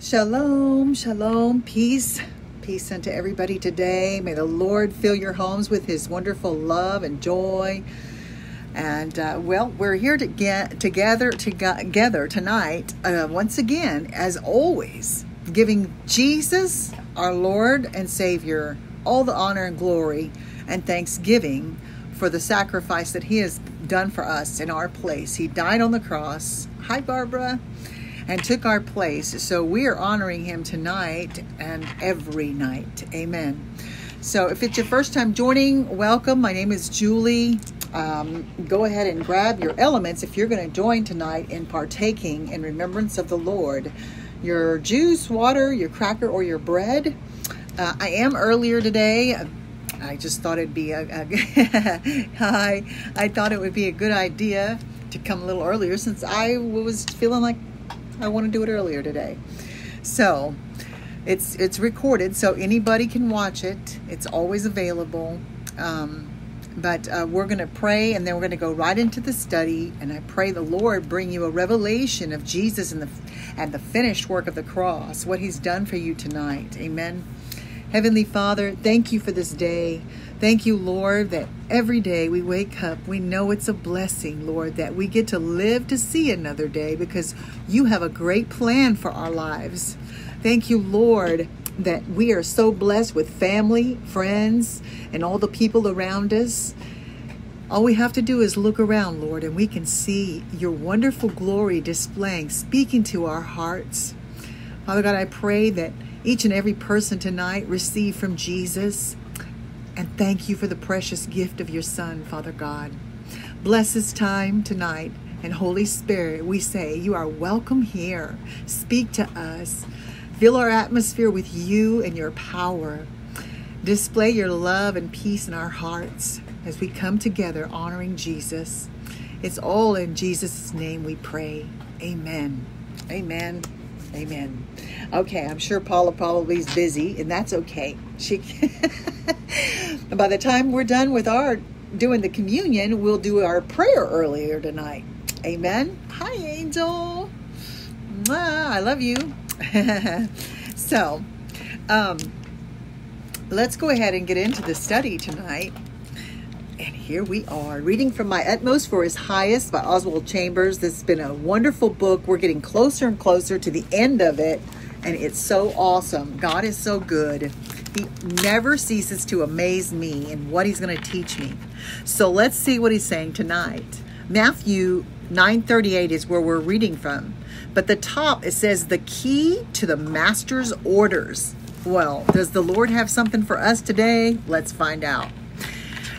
Shalom, shalom, peace, peace unto everybody today. May the Lord fill your homes with His wonderful love and joy. And uh, well, we're here to get together together tonight uh, once again, as always, giving Jesus, our Lord and Savior, all the honor and glory and thanksgiving for the sacrifice that He has done for us in our place. He died on the cross. Hi, Barbara and took our place. So we are honoring him tonight and every night. Amen. So if it's your first time joining, welcome. My name is Julie. Um, go ahead and grab your elements if you're going to join tonight in partaking in remembrance of the Lord. Your juice, water, your cracker, or your bread. Uh, I am earlier today. I just thought it'd be a, a I, I thought it would be a good idea to come a little earlier since I was feeling like I want to do it earlier today. So it's it's recorded, so anybody can watch it. It's always available. Um, but uh, we're going to pray and then we're going to go right into the study and i pray the lord bring you a revelation of jesus and the and the finished work of the cross what he's done for you tonight amen heavenly father thank you for this day Thank you, Lord, that every day we wake up, we know it's a blessing, Lord, that we get to live to see another day because you have a great plan for our lives. Thank you, Lord, that we are so blessed with family, friends, and all the people around us. All we have to do is look around, Lord, and we can see your wonderful glory displaying, speaking to our hearts. Father God, I pray that each and every person tonight receive from Jesus and thank you for the precious gift of your Son, Father God. Bless this time tonight. And Holy Spirit, we say, You are welcome here. Speak to us. Fill our atmosphere with you and your power. Display your love and peace in our hearts as we come together honoring Jesus. It's all in Jesus' name we pray. Amen. Amen. Amen. Okay, I'm sure Paula probably is busy, and that's okay. She by the time we're done with our doing the communion, we'll do our prayer earlier tonight. Amen. Hi, Angel. Mwah, I love you. so, um, let's go ahead and get into the study tonight. And here we are, reading from My Utmost for His Highest by Oswald Chambers. This has been a wonderful book. We're getting closer and closer to the end of it, and it's so awesome. God is so good. He never ceases to amaze me in what He's going to teach me. So let's see what He's saying tonight. Matthew 9:38 is where we're reading from. But the top it says the key to the master's orders. Well, does the Lord have something for us today? Let's find out.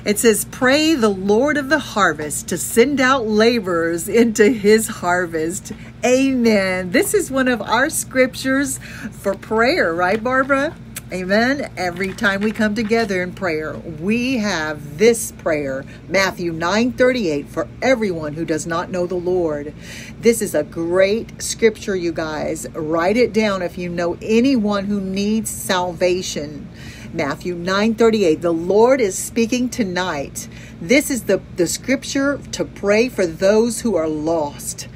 It says, Pray the Lord of the harvest to send out laborers into his harvest. Amen. This is one of our scriptures for prayer, right, Barbara? Amen. Every time we come together in prayer, we have this prayer, Matthew 9:38 for everyone who does not know the Lord. This is a great scripture, you guys. Write it down if you know anyone who needs salvation. Matthew 9:38. The Lord is speaking tonight. This is the, the scripture to pray for those who are lost.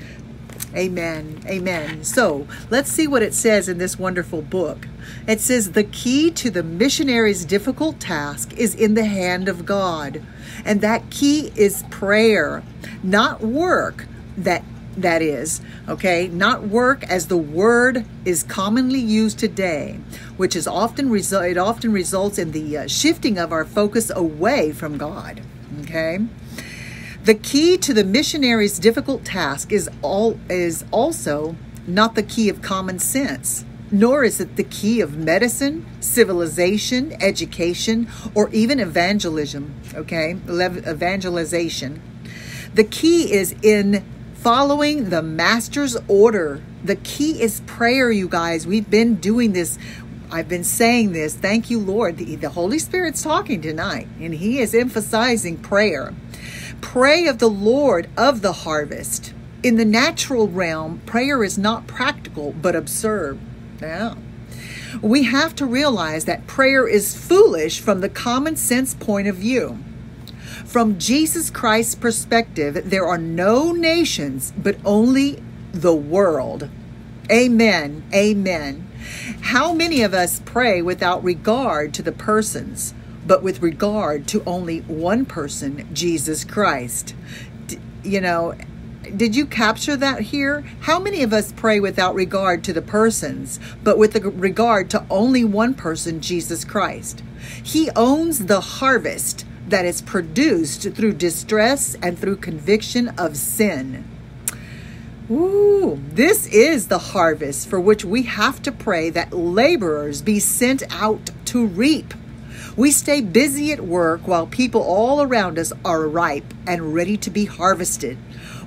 Amen. Amen. So let's see what it says in this wonderful book. It says, The key to the missionary's difficult task is in the hand of God. And that key is prayer, not work. That that is, okay, not work as the word is commonly used today, which is often result it often results in the uh, shifting of our focus away from God, okay? The key to the missionary's difficult task is all is also not the key of common sense, nor is it the key of medicine, civilization, education, or even evangelism, okay? Evangelization. The key is in following the master's order. The key is prayer, you guys. We've been doing this. I've been saying this. Thank you, Lord. The, the Holy Spirit's talking tonight, and He is emphasizing prayer. Pray of the Lord of the harvest. In the natural realm, prayer is not practical but absurd. Now, we have to realize that prayer is foolish from the common sense point of view. From Jesus Christ's perspective, there are no nations, but only the world. Amen. Amen. How many of us pray without regard to the persons, but with regard to only one person, Jesus Christ? D- you know, did you capture that here? How many of us pray without regard to the persons, but with regard to only one person, Jesus Christ? He owns the harvest that is produced through distress and through conviction of sin. Ooh, this is the harvest for which we have to pray that laborers be sent out to reap. We stay busy at work while people all around us are ripe and ready to be harvested.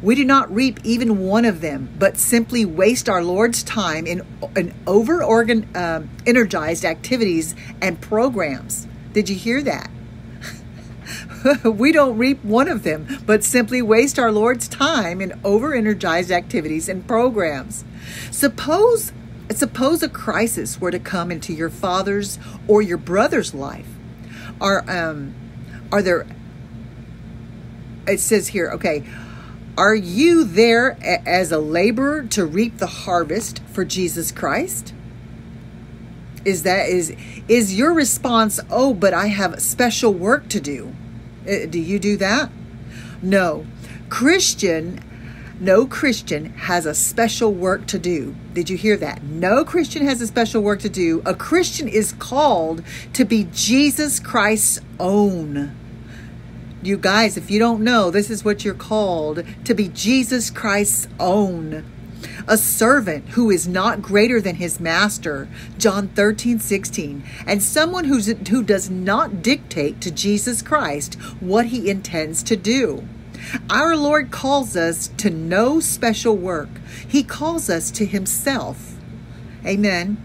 We do not reap even one of them, but simply waste our Lord's time in, in over uh, energized activities and programs. Did you hear that? we don't reap one of them, but simply waste our Lord's time in over energized activities and programs. Suppose suppose a crisis were to come into your father's or your brother's life. Are um are there it says here, okay, are you there as a laborer to reap the harvest for Jesus Christ? Is that is is your response, "Oh, but I have special work to do." Uh, do you do that? No. Christian no Christian has a special work to do. Did you hear that? No Christian has a special work to do. A Christian is called to be Jesus Christ's own. You guys, if you don't know, this is what you're called to be Jesus Christ's own. A servant who is not greater than his master, John 13, 16, and someone who's, who does not dictate to Jesus Christ what he intends to do. Our Lord calls us to no special work, He calls us to Himself. Amen.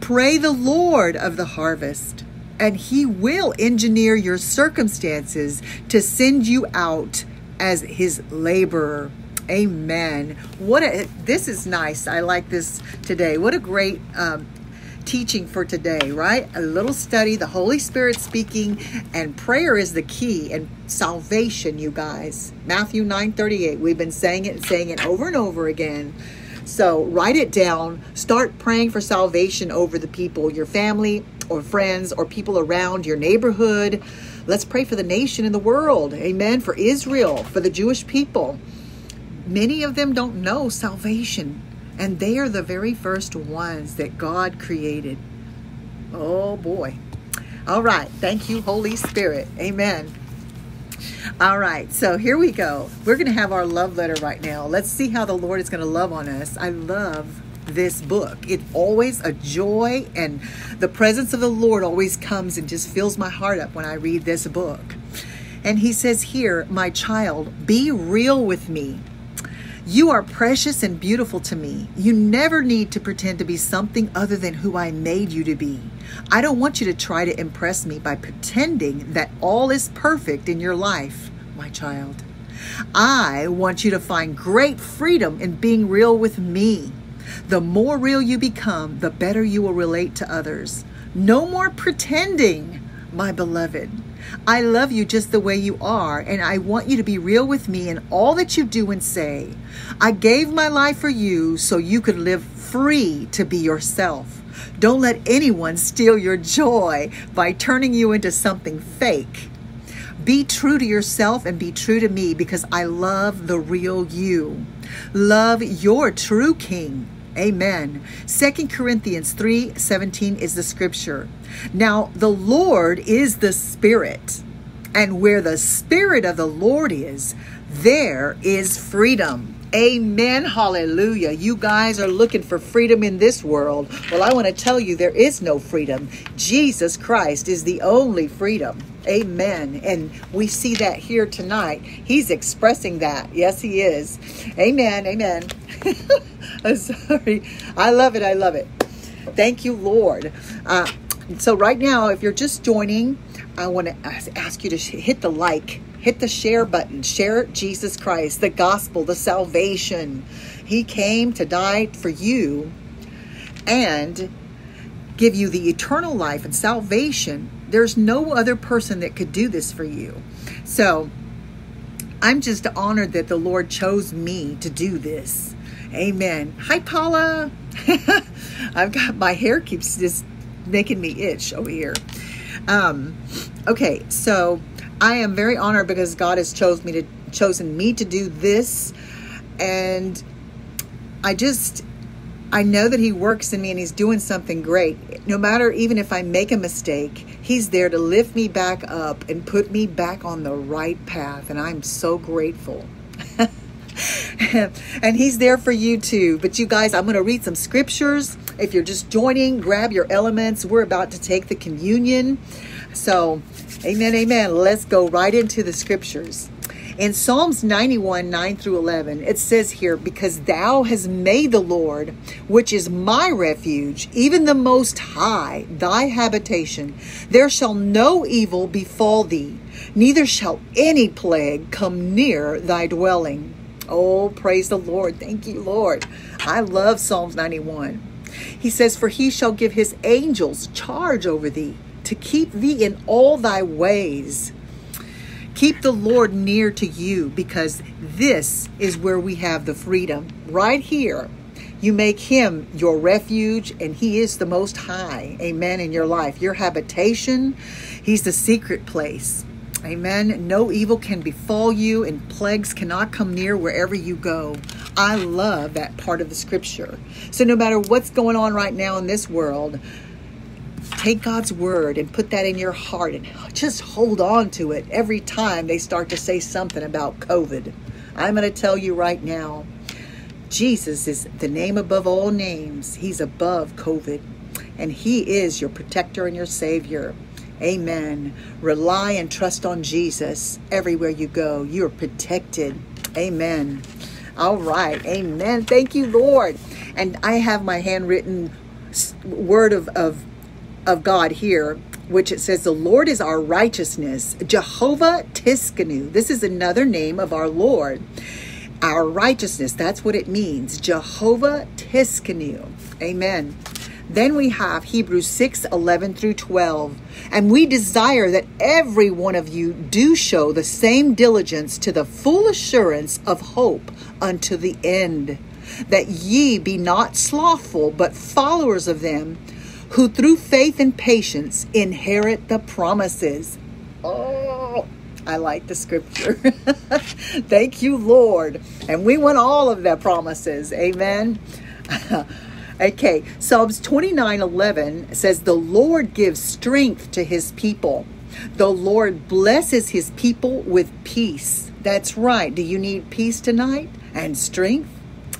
Pray the Lord of the harvest and He will engineer your circumstances to send you out as His laborer. Amen. What a this is nice. I like this today. What a great um, teaching for today, right? A little study, the Holy Spirit speaking, and prayer is the key and salvation, you guys. Matthew 9 38. We've been saying it and saying it over and over again. So write it down. Start praying for salvation over the people, your family or friends or people around your neighborhood. Let's pray for the nation and the world. Amen. For Israel, for the Jewish people. Many of them don't know salvation, and they are the very first ones that God created. Oh boy. All right. Thank you, Holy Spirit. Amen. All right, so here we go. We're going to have our love letter right now. Let's see how the Lord is going to love on us. I love this book. It's always a joy, and the presence of the Lord always comes and just fills my heart up when I read this book. And he says here, My child, be real with me. You are precious and beautiful to me. You never need to pretend to be something other than who I made you to be. I don't want you to try to impress me by pretending that all is perfect in your life, my child. I want you to find great freedom in being real with me. The more real you become, the better you will relate to others. No more pretending, my beloved. I love you just the way you are, and I want you to be real with me in all that you do and say. I gave my life for you so you could live free to be yourself. Don't let anyone steal your joy by turning you into something fake. Be true to yourself and be true to me because I love the real you. Love your true king. Amen. Second Corinthians 3 17 is the scripture. Now, the Lord is the Spirit, and where the Spirit of the Lord is, there is freedom. Amen. Hallelujah. You guys are looking for freedom in this world. Well, I want to tell you there is no freedom. Jesus Christ is the only freedom. Amen. And we see that here tonight. He's expressing that. Yes, he is. Amen. Amen. I'm sorry. I love it. I love it. Thank you, Lord. Uh, so, right now, if you're just joining, I want to ask you to hit the like, hit the share button, share Jesus Christ, the gospel, the salvation. He came to die for you and give you the eternal life and salvation. There's no other person that could do this for you. So, I'm just honored that the Lord chose me to do this Amen. Hi, Paula. I've got my hair keeps just making me itch over here. Um, okay, so I am very honored because God has chose me to chosen me to do this, and I just I know that He works in me and He's doing something great. No matter even if I make a mistake, He's there to lift me back up and put me back on the right path. And I'm so grateful. and He's there for you too. But you guys, I'm going to read some scriptures. If you're just joining, grab your elements. We're about to take the communion. So, amen, amen. Let's go right into the scriptures. In Psalms 91, 9 through 11, it says here, Because thou hast made the Lord, which is my refuge, even the Most High, thy habitation, there shall no evil befall thee, neither shall any plague come near thy dwelling. Oh, praise the Lord. Thank you, Lord. I love Psalms 91. He says, For he shall give his angels charge over thee to keep thee in all thy ways. Keep the Lord near to you because this is where we have the freedom. Right here, you make him your refuge and he is the most high. Amen. In your life, your habitation, he's the secret place. Amen. No evil can befall you and plagues cannot come near wherever you go. I love that part of the scripture. So, no matter what's going on right now in this world, take God's word and put that in your heart and just hold on to it every time they start to say something about COVID. I'm going to tell you right now Jesus is the name above all names. He's above COVID, and He is your protector and your Savior. Amen. Rely and trust on Jesus everywhere you go. You're protected. Amen. All right. Amen. Thank you, Lord. And I have my handwritten word of, of of God here, which it says, The Lord is our righteousness. Jehovah Tsidkenu. This is another name of our Lord. Our righteousness. That's what it means. Jehovah Tsidkenu. Amen. Then we have Hebrews 6 11 through 12. And we desire that every one of you do show the same diligence to the full assurance of hope unto the end, that ye be not slothful, but followers of them who through faith and patience inherit the promises. Oh, I like the scripture. Thank you, Lord. And we want all of the promises. Amen. okay, Psalms 29 11 says, The Lord gives strength to his people. The Lord blesses his people with peace. That's right. Do you need peace tonight and strength?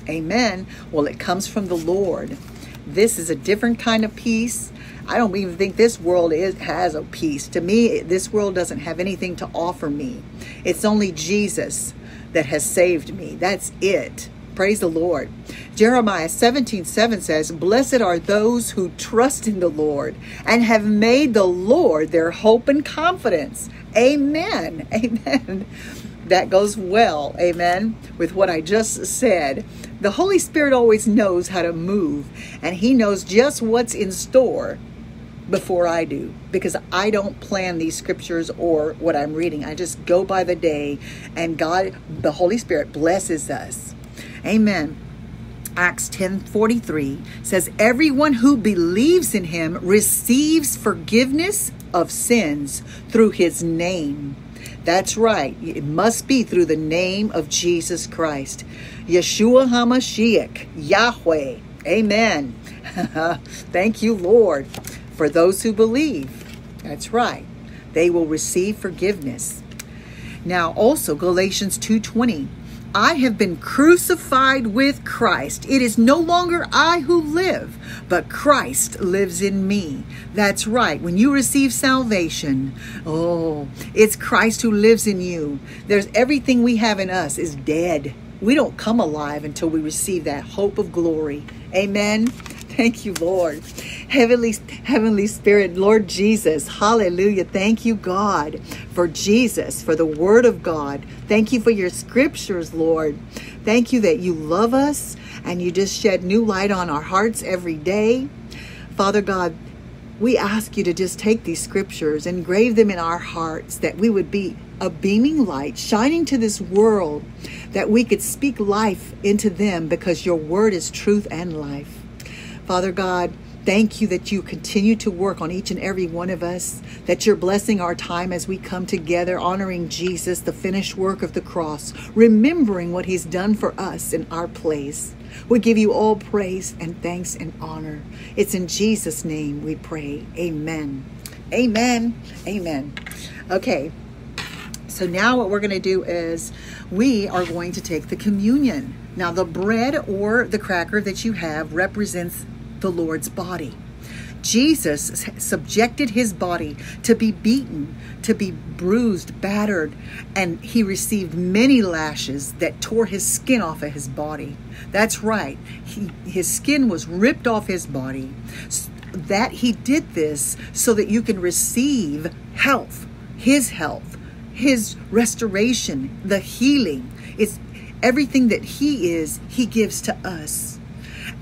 Amen. Well, it comes from the Lord. This is a different kind of peace. I don't even think this world is, has a peace. To me, this world doesn't have anything to offer me. It's only Jesus that has saved me. That's it. Praise the Lord. Jeremiah 17 7 says, Blessed are those who trust in the Lord and have made the Lord their hope and confidence. Amen. Amen that goes well, amen, with what I just said. The Holy Spirit always knows how to move, and He knows just what's in store before I do because I don't plan these scriptures or what I'm reading. I just go by the day, and God, the Holy Spirit, blesses us. Amen. Acts 10:43 says everyone who believes in him receives forgiveness of sins through his name. That's right. It must be through the name of Jesus Christ. Yeshua HaMashiach, Yahweh. Amen. Thank you, Lord, for those who believe. That's right. They will receive forgiveness. Now also Galatians 2:20 I have been crucified with Christ. It is no longer I who live, but Christ lives in me. That's right. When you receive salvation, oh, it's Christ who lives in you. There's everything we have in us is dead. We don't come alive until we receive that hope of glory. Amen. Thank you, Lord. Heavenly, Heavenly Spirit, Lord Jesus, hallelujah. Thank you, God, for Jesus, for the Word of God. Thank you for your scriptures, Lord. Thank you that you love us and you just shed new light on our hearts every day. Father God, we ask you to just take these scriptures, and engrave them in our hearts, that we would be a beaming light shining to this world that we could speak life into them because your word is truth and life. Father God, Thank you that you continue to work on each and every one of us, that you're blessing our time as we come together, honoring Jesus, the finished work of the cross, remembering what he's done for us in our place. We give you all praise and thanks and honor. It's in Jesus' name we pray. Amen. Amen. Amen. Okay. So now what we're going to do is we are going to take the communion. Now, the bread or the cracker that you have represents the Lord's body. Jesus subjected his body to be beaten, to be bruised, battered, and he received many lashes that tore his skin off of his body. That's right. He, his skin was ripped off his body. That he did this so that you can receive health, his health, his restoration, the healing. It's everything that he is, he gives to us.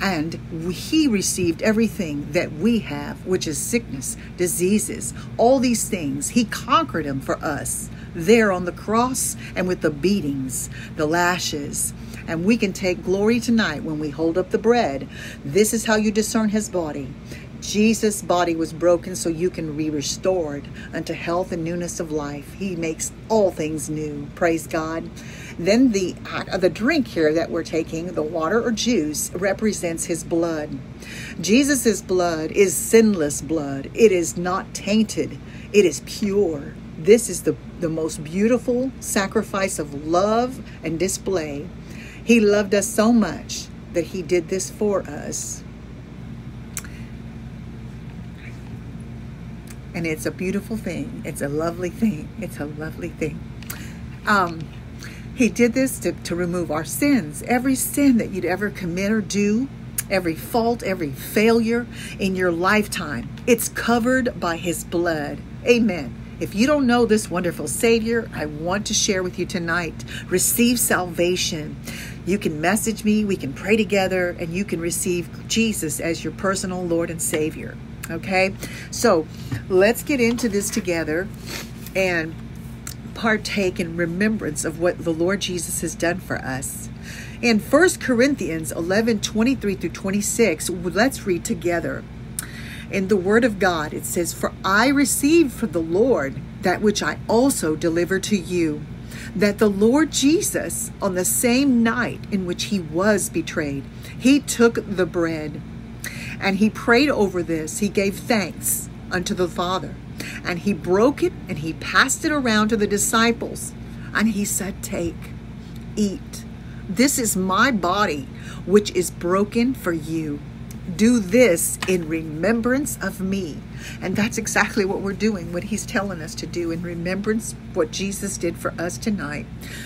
And he received everything that we have, which is sickness, diseases, all these things. He conquered them for us there on the cross and with the beatings, the lashes. And we can take glory tonight when we hold up the bread. This is how you discern his body. Jesus' body was broken so you can be restored unto health and newness of life. He makes all things new. Praise God. Then the uh, the drink here that we're taking, the water or juice, represents his blood. Jesus' blood is sinless blood. It is not tainted. It is pure. This is the, the most beautiful sacrifice of love and display. He loved us so much that he did this for us. And it's a beautiful thing. It's a lovely thing. It's a lovely thing. Um, he did this to, to remove our sins, every sin that you'd ever commit or do, every fault, every failure in your lifetime. It's covered by His blood. Amen. If you don't know this wonderful Savior, I want to share with you tonight. Receive salvation. You can message me, we can pray together, and you can receive Jesus as your personal Lord and Savior. Okay? So let's get into this together and partake in remembrance of what the Lord Jesus has done for us. In 1 Corinthians 11 23 through 26, let's read together. In the Word of God, it says, For I received from the Lord that which I also delivered to you, that the Lord Jesus, on the same night in which he was betrayed, he took the bread and he prayed over this. He gave thanks unto the Father and he broke it and he passed it around to the disciples. And he said, Take, eat. This is my body, which is broken for you. Do this in remembrance of me. And that's exactly what we're doing, what he's telling us to do in remembrance what Jesus did for us tonight.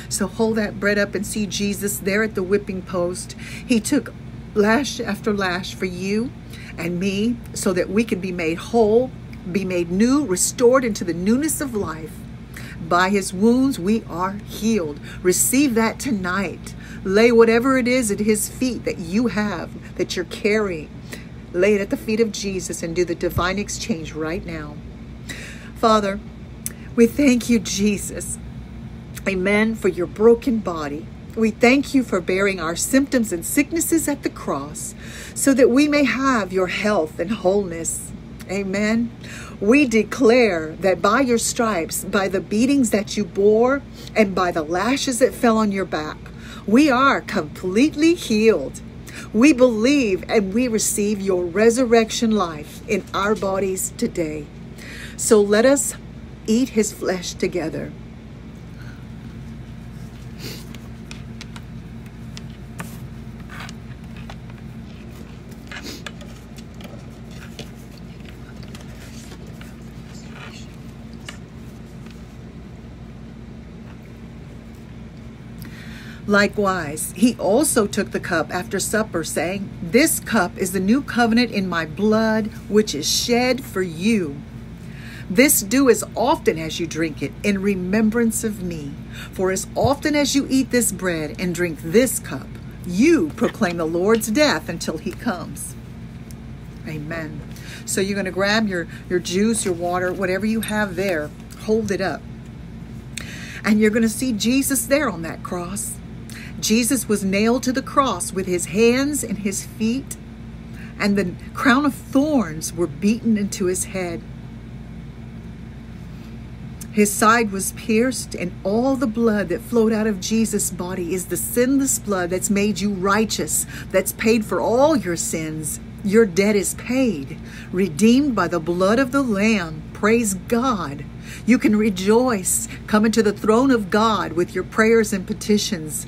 So hold that bread up and see Jesus there at the whipping post. He took lash after lash for you and me so that we could be made whole be made new, restored into the newness of life. By his wounds, we are healed. Receive that tonight. Lay whatever it is at his feet that you have, that you're carrying. Lay it at the feet of Jesus and do the divine exchange right now. Father, we thank you, Jesus. Amen, for your broken body. We thank you for bearing our symptoms and sicknesses at the cross so that we may have your health and wholeness. Amen. We declare that by your stripes, by the beatings that you bore, and by the lashes that fell on your back, we are completely healed. We believe and we receive your resurrection life in our bodies today. So let us eat his flesh together. Likewise, he also took the cup after supper, saying, This cup is the new covenant in my blood, which is shed for you. This do as often as you drink it in remembrance of me. For as often as you eat this bread and drink this cup, you proclaim the Lord's death until he comes. Amen. So you're going to grab your, your juice, your water, whatever you have there, hold it up. And you're going to see Jesus there on that cross. Jesus was nailed to the cross with his hands and his feet, and the crown of thorns were beaten into his head. His side was pierced, and all the blood that flowed out of Jesus' body is the sinless blood that's made you righteous, that's paid for all your sins. Your debt is paid, redeemed by the blood of the Lamb. Praise God. You can rejoice, come into the throne of God with your prayers and petitions,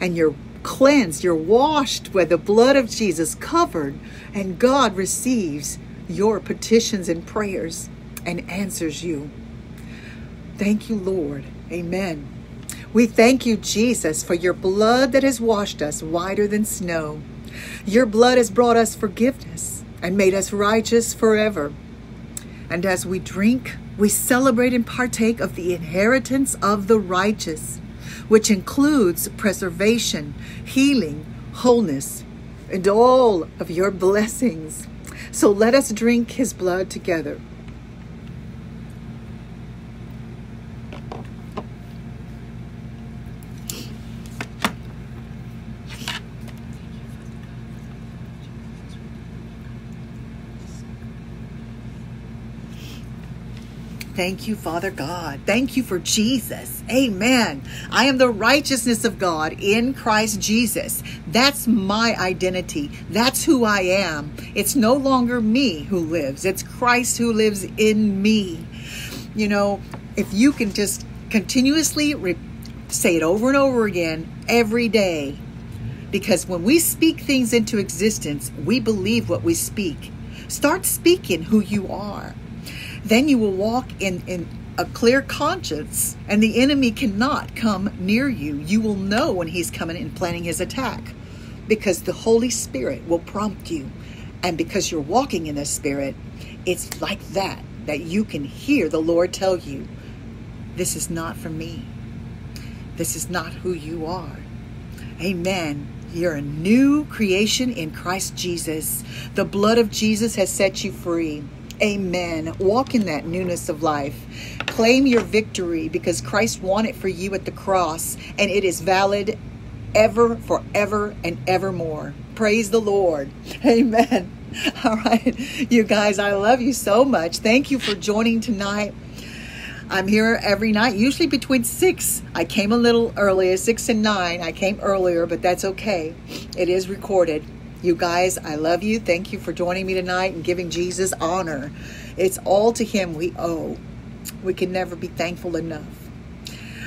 and you're cleansed, you're washed by the blood of Jesus, covered, and God receives your petitions and prayers and answers you. Thank you, Lord. Amen. We thank you, Jesus, for your blood that has washed us whiter than snow. Your blood has brought us forgiveness and made us righteous forever. And as we drink, we celebrate and partake of the inheritance of the righteous, which includes preservation, healing, wholeness, and all of your blessings. So let us drink his blood together. Thank you, Father God. Thank you for Jesus. Amen. I am the righteousness of God in Christ Jesus. That's my identity. That's who I am. It's no longer me who lives, it's Christ who lives in me. You know, if you can just continuously re- say it over and over again every day, because when we speak things into existence, we believe what we speak. Start speaking who you are then you will walk in, in a clear conscience, and the enemy cannot come near you. You will know when he's coming and planning his attack because the Holy Spirit will prompt you. And because you're walking in the Spirit, it's like that, that you can hear the Lord tell you, This is not for me. This is not who you are. Amen. You're a new creation in Christ Jesus. The blood of Jesus has set you free. Amen. Walk in that newness of life. Claim your victory because Christ won it for you at the cross and it is valid ever, forever, and evermore. Praise the Lord. Amen. All right. You guys, I love you so much. Thank you for joining tonight. I'm here every night, usually between six. I came a little earlier, six and nine. I came earlier, but that's okay. It is recorded. You guys, I love you. Thank you for joining me tonight and giving Jesus honor. It's all to Him we owe. We can never be thankful enough.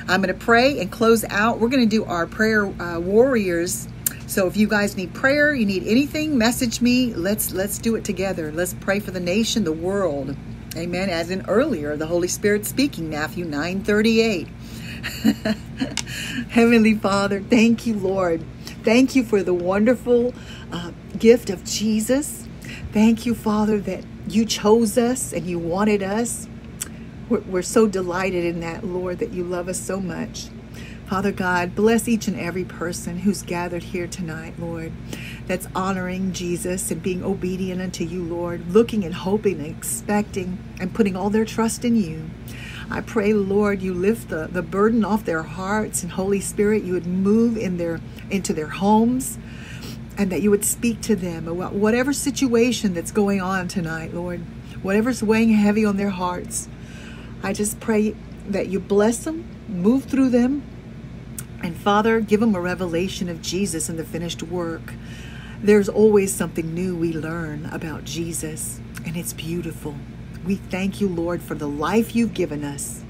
I'm going to pray and close out. We're going to do our prayer uh, warriors. So if you guys need prayer, you need anything, message me. Let's let's do it together. Let's pray for the nation, the world. Amen. As in earlier, the Holy Spirit speaking, Matthew 9 38. Heavenly Father, thank you, Lord. Thank you for the wonderful uh, gift of Jesus. Thank you, Father, that you chose us and you wanted us. We're, we're so delighted in that, Lord, that you love us so much. Father God, bless each and every person who's gathered here tonight, Lord, that's honoring Jesus and being obedient unto you, Lord, looking and hoping and expecting and putting all their trust in you. I pray, Lord, you lift the, the burden off their hearts and Holy Spirit, you would move in their into their homes and that you would speak to them about whatever situation that's going on tonight, Lord, whatever's weighing heavy on their hearts. I just pray that you bless them, move through them, and Father, give them a revelation of Jesus and the finished work. There's always something new we learn about Jesus, and it's beautiful. We thank you, Lord, for the life you've given us.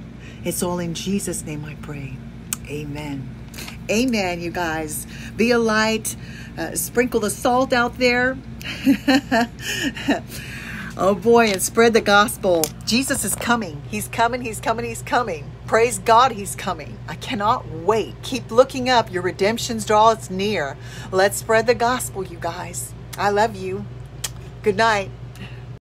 It's all in Jesus' name I pray. Amen. Amen, you guys. Be a light. Uh, sprinkle the salt out there. oh boy, and spread the gospel. Jesus is coming. He's coming. He's coming. He's coming. Praise God, He's coming. I cannot wait. Keep looking up. Your redemption's draws near. Let's spread the gospel, you guys. I love you. Good night.